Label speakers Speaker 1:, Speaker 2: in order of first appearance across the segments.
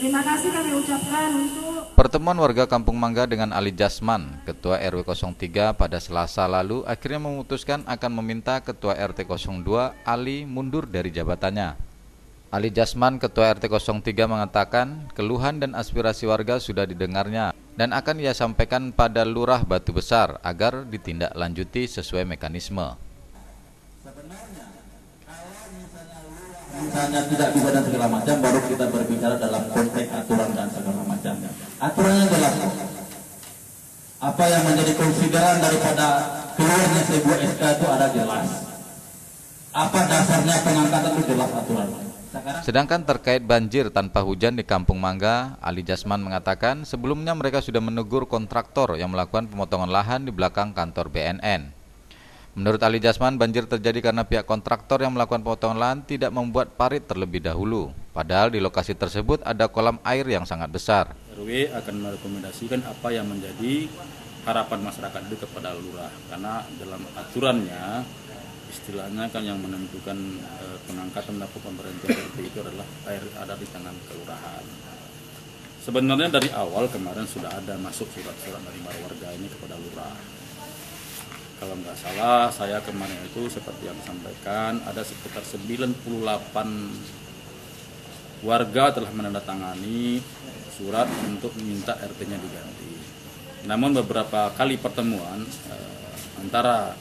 Speaker 1: Terima kasih kami ucapkan untuk
Speaker 2: Pertemuan warga Kampung Mangga dengan Ali Jasman, Ketua RW 03 pada Selasa lalu akhirnya memutuskan akan meminta Ketua RT 02 Ali mundur dari jabatannya. Ali Jasman, Ketua RT 03 mengatakan keluhan dan aspirasi warga sudah didengarnya dan akan ia sampaikan pada Lurah Batu Besar agar ditindaklanjuti sesuai mekanisme.
Speaker 3: Misalnya tidak bisa dan segala macam baru kita berbicara dalam konteks aturan dan segala macam. Aturannya jelas apa yang menjadi konsideran daripada keluarnya sebuah SK itu ada jelas. Apa dasarnya pengangkatan itu jelas aturan.
Speaker 2: Sekarang, Sedangkan terkait banjir tanpa hujan di Kampung Mangga, Ali Jasman mengatakan sebelumnya mereka sudah menegur kontraktor yang melakukan pemotongan lahan di belakang kantor BNN. Menurut Ali Jasman, banjir terjadi karena pihak kontraktor yang melakukan potongan lahan tidak membuat parit terlebih dahulu. Padahal di lokasi tersebut ada kolam air yang sangat besar.
Speaker 4: RW akan merekomendasikan apa yang menjadi harapan masyarakat itu kepada lurah. Karena dalam aturannya, istilahnya kan yang menentukan e, pengangkatan atau pemberhentian RT itu adalah air ada di tangan kelurahan. Sebenarnya dari awal kemarin sudah ada masuk surat-surat dari warga ini kepada lurah kalau nggak salah saya kemarin itu seperti yang disampaikan ada sekitar 98 warga telah menandatangani surat untuk meminta RT-nya diganti. Namun beberapa kali pertemuan eh, antara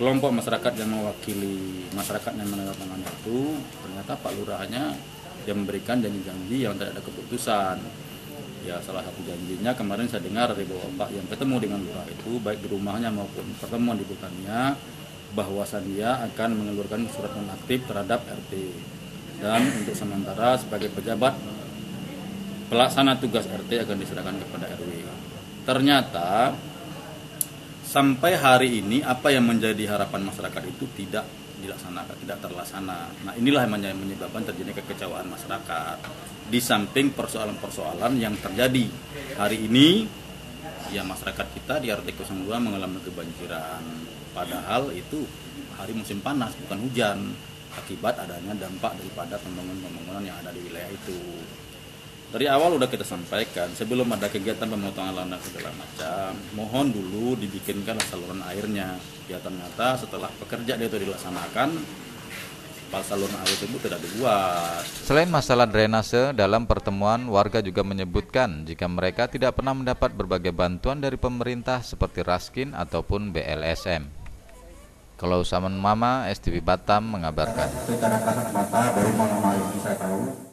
Speaker 4: kelompok masyarakat yang mewakili masyarakat yang menandatangani itu ternyata Pak Lurahnya yang memberikan janji-janji yang tidak ada keputusan ya salah satu janjinya kemarin saya dengar dari bapak yang ketemu dengan lurah itu baik di rumahnya maupun pertemuan di hutannya bahwasan dia akan mengeluarkan surat nonaktif terhadap RT dan untuk sementara sebagai pejabat pelaksana tugas RT akan diserahkan kepada RW. Ternyata sampai hari ini apa yang menjadi harapan masyarakat itu tidak dilaksanakan, tidak terlaksana. Nah inilah yang menyebabkan terjadi kekecewaan masyarakat. Di samping persoalan-persoalan yang terjadi hari ini, ya masyarakat kita di RT 02 mengalami kebanjiran. Padahal itu hari musim panas, bukan hujan. Akibat adanya dampak daripada pembangunan-pembangunan yang ada di wilayah itu dari awal udah kita sampaikan sebelum ada kegiatan pemotongan lahan dan segala macam mohon dulu dibikinkan saluran airnya ya ternyata setelah pekerja itu dilaksanakan saluran air tersebut tidak dibuat.
Speaker 2: Selain masalah drainase, dalam pertemuan warga juga menyebutkan jika mereka tidak pernah mendapat berbagai bantuan dari pemerintah seperti Raskin ataupun BLSM. Kalau Saman Mama, STV Batam mengabarkan.
Speaker 3: Secara kasat mata baru saya tahu